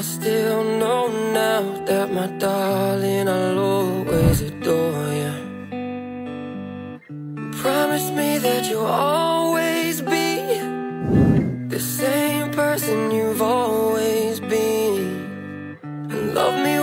I still know now that my darling I'll always adore you. Promise me that you'll always be the same person you've always been. And love me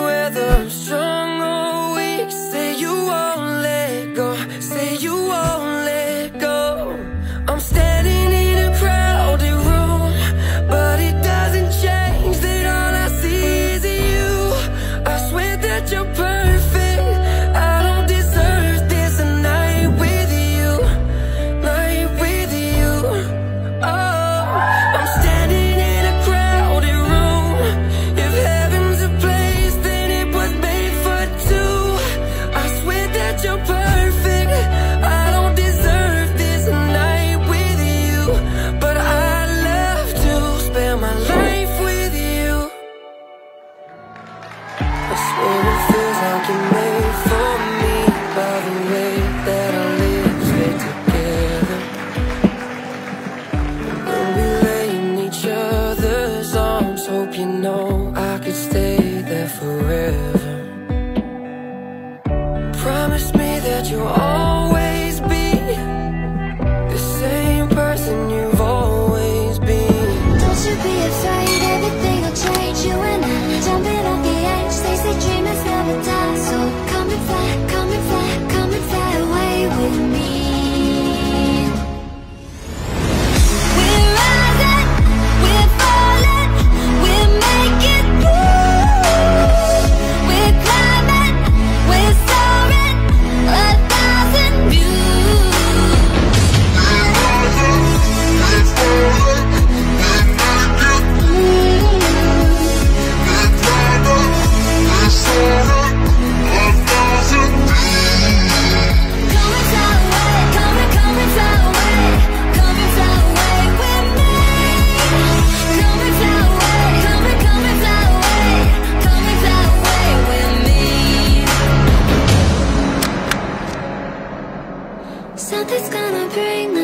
Oh. nothing's gonna bring me